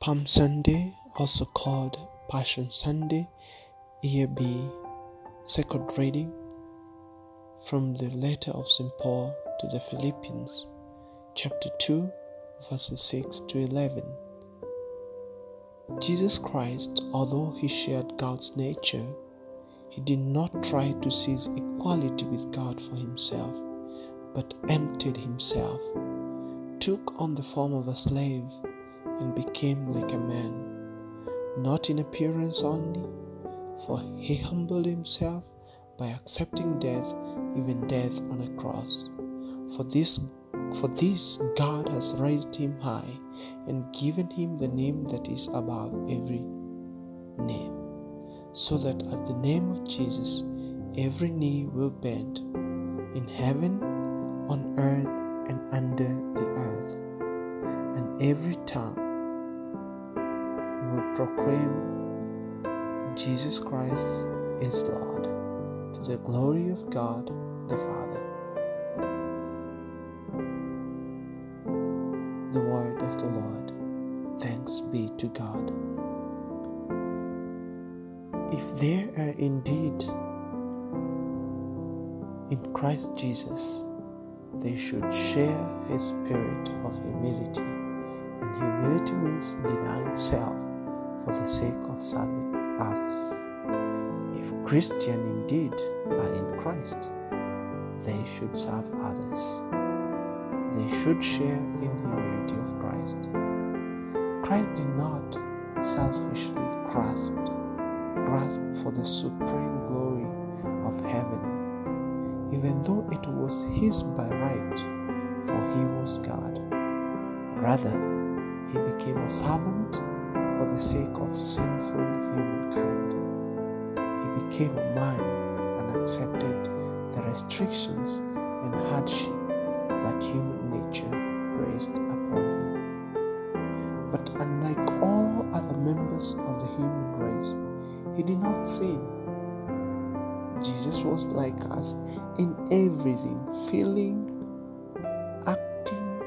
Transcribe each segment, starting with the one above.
Palm Sunday, also called Passion Sunday, be second reading from the letter of St. Paul to the Philippians, chapter 2, verses 6 to 11. Jesus Christ, although he shared God's nature, he did not try to seize equality with God for himself, but emptied himself, took on the form of a slave and became like a man, not in appearance only, for he humbled himself by accepting death, even death on a cross. For this for this God has raised him high and given him the name that is above every name, so that at the name of Jesus every knee will bend in heaven, on earth, and under the earth, and every tongue will proclaim Jesus Christ is Lord to the glory of God the Father. The word of the Lord. Thanks be to God. If there are indeed in Christ Jesus, they should share his spirit of humility. And humility means denying self for the sake of serving others. If Christian indeed are in Christ, they should serve others. They should share in the humility of Christ. Christ did not selfishly grasp, grasp for the supreme glory of heaven, even though it was his by right, for he was God. Rather, he became a servant for the sake of sinful humankind. He became a man and accepted the restrictions and hardship that human nature placed upon him. But unlike all other members of the human race, he did not sin. Jesus was like us in everything, feeling, acting,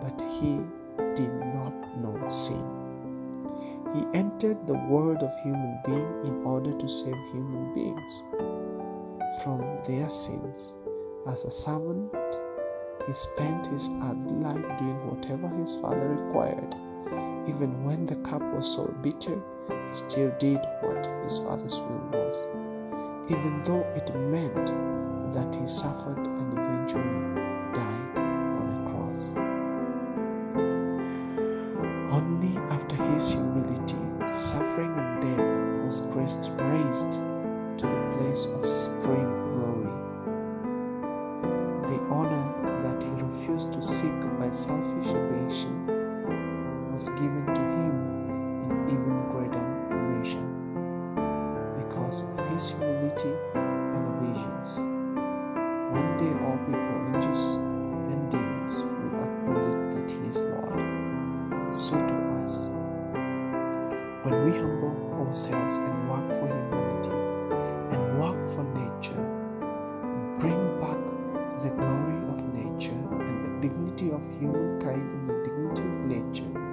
but he sin. He entered the world of human being in order to save human beings from their sins. As a servant, he spent his earthly life doing whatever his father required. Even when the cup was so bitter, he still did what his father's will was, even though it meant that he suffered and eventually died on a cross. Suffering, and death was Christ raised to the place of supreme glory. The honor that he refused to seek by selfish ambition was given to him in even greater measure because of his humility and obedience. One day, all people, angels, and demons we humble ourselves and work for humanity and work for nature, bring back the glory of nature and the dignity of humankind and the dignity of nature,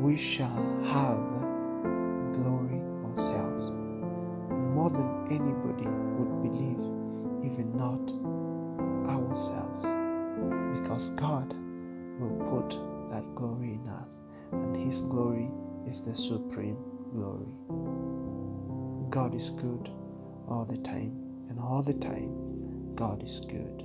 we shall have glory ourselves. More than anybody would believe, even not ourselves, because God will put that glory in us, and His glory is the supreme glory. God is good all the time, and all the time, God is good.